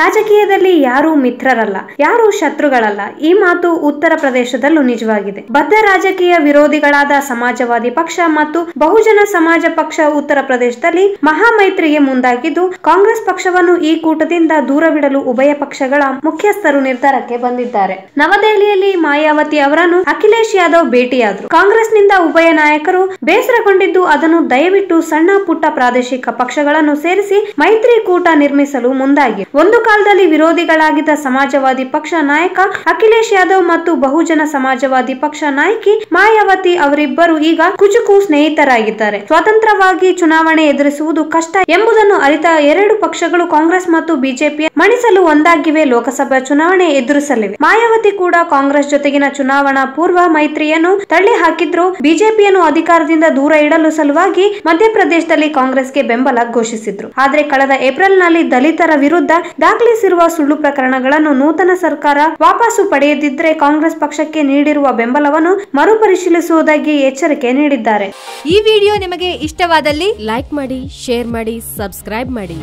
ರಾಜಕೀಯದಲ್ಲಿ ಯಾರೂ ಮಿತ್ರರಲ್ಲ, ಯಾರೂ ಶತ್ರುಗಳಲ್ಲ. ಈ ಮಾತು ಉತ್ತರ ಪ್ರದೇಶದಲ್ಲೂ ನಿಜವಾಗಿದೆ. ಬದ್ಧ ರಾಜಕೀಯ ವಿರೋಧಿಗಳಾದ ಸಮಾಜವಾದಿ ಪಕ್ಷ ಮತ್ತು ಬಹುಜನ ಸಮಾಜ ಪಕ್ಷ ಉತ್ತರ ಪ್ರದೇಶದಲ್ಲಿ ಮಹಾಮೈತ್ರಿಗೆ ಮುಂದಾಗಿದ್ದು, ಕಾಂಗ್ರೆಸ್ ಪಕ್ಷವನ್ನು ಈ ಕೂಟದಿಂದ ದೂರವಿಡಲು ಉಭಯ ಪಕ್ಷಗಳ ಮುಖ್ಯಸ್ಥರು ನಿರ್ಧಾರಕ್ಕೆ ಬಂದಿದ್ದಾರೆ. ನವದೆಹಲಿಯಲ್ಲಿ ಮಾಯಾವತಿ ಅವರನ್ನು ಅಖಿಲೇಶ್ ಯಾದವ್ ಭೇಟಿಯಾದರು. ಕಾಂಗ್ರೆಸ್ನಿಂದ ಉಭಯ ನಾಯಕರು ಬೇಸರಗೊಂಡಿದ್ದು, ಅದನ್ನು ದಯವಿಟ್ಟು ಸಣ್ಣ ಪುಟ್ಟ ಪ್ರಾದೇಶಿಕ ಪಕ್ಷಗಳನ್ನು ಸೇರಿಸಿ ಮೈತ್ರಿ ಕೂಟ ನಿರ್ಮಿಸಲು ಮುಂದಾಗಿ. ಒಂದು ಕಾಲದಲ್ಲಿ ವಿರೋಧಿಗಳಾಗಿದ್ದ ಸಮಾಜವಾದಿ ಪಕ್ಷ ನಾಯಕ ಅಖಿಲೇಶ್ ಯಾದವ್ ಮತ್ತು ಬಹುಜನ ಸಮಾಜವಾದಿ ಪಕ್ಷ ನಾಯಕಿ ಮಾಯಾವತಿ ಅವರಿಬ್ಬರು ಈಗ ಕುಚುಕು ಸ್ನೇಹಿತರಾಗಿದ್ದಾರೆ. ಸ್ವತಂತ್ರವಾಗಿ ಚುನಾವಣೆ ಎದುರಿಸುವುದು ಕಷ್ಟ ಎಂಬುದನ್ನು ಅರಿತ ಎರಡು ಪಕ್ಷಗಳು ಕಾಂಗ್ರೆಸ್ ಮತ್ತು ಬಿಜೆಪಿ ಮಣಿಸಲು ಒಂದಾಗಿವೆ. ಲೋಕಸಭಾ ಚುನಾವಣೆ ಎದುರಿಸಲಿವೆ. ಮಾಯಾವತಿ ಕೂಡ ಕಾಂಗ್ರೆಸ್ ಜೊತೆಗಿನ ಚುನಾವಣಾ ಪೂರ್ವ ಮೈತ್ರಿಯನ್ನು ತಳ್ಳಿ ಹಾಕಿದ್ರು ಬಿಜೆಪಿಯನ್ನು ಅಧಿಕಾರದಿಂದ ದೂರ ಇಡಲು ಸಲುವಾಗಿ ಮಧ್ಯಪ್ರದೇಶದಲ್ಲಿ ಕಾಂಗ್ರೆಸ್ಗೆ ಬೆಂಬಲ ಘೋಷಿಸಿದ್ರು. ಆದ್ರೆ ಕಳೆದ ಏಪ್ರಿಲ್ನಲ್ಲಿ ದಲಿತರ ವಿರುದ್ಧ ದಾಖಲಿಸಿರುವ ಸುಳ್ಳು ಪ್ರಕರಣಗಳನ್ನು ನೂತನ ಸರ್ಕಾರ ವಾಪಸು ಪಡೆಯದಿದ್ದರೆ ಕಾಂಗ್ರೆಸ್ ಪಕ್ಷಕ್ಕೆ ನೀಡಿರುವ ಬೆಂಬಲವನ್ನು ಮರುಪರಿಶೀಲಿಸುವುದಾಗಿ ಎಚ್ಚರಿಕೆ ನೀಡಿದ್ದಾರೆ. ಈ ವಿಡಿಯೋ ನಿಮಗೆ ಇಷ್ಟವಾದಲ್ಲಿ ಲೈಕ್ ಮಾಡಿ, ಶೇರ್ ಮಾಡಿ, ಸಬ್ಸ್ಕ್ರೈಬ್ ಮಾಡಿ.